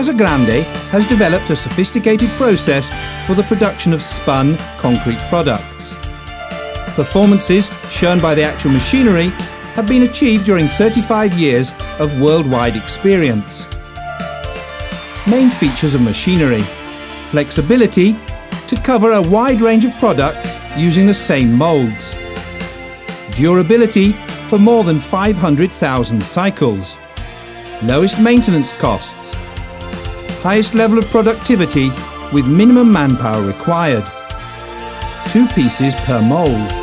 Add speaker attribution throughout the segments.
Speaker 1: Casagrande has developed a sophisticated process for the production of spun concrete products. Performances shown by the actual machinery have been achieved during 35 years of worldwide experience. Main features of machinery flexibility to cover a wide range of products using the same moulds, durability for more than 500,000 cycles, lowest maintenance costs, highest level of productivity with minimum manpower required, two pieces per mould.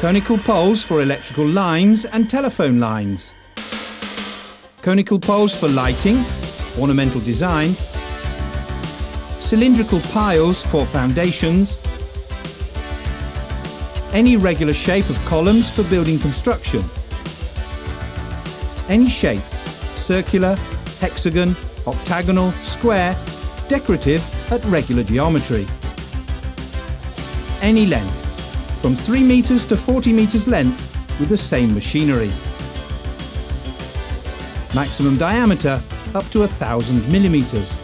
Speaker 1: Conical poles for electrical lines and telephone lines. Conical poles for lighting, ornamental design. Cylindrical piles for foundations. Any regular shape of columns for building construction. Any shape, circular, hexagon, octagonal, square, decorative at regular geometry. Any length, from 3 metres to 40 metres length with the same machinery. Maximum diameter up to 1000 millimetres.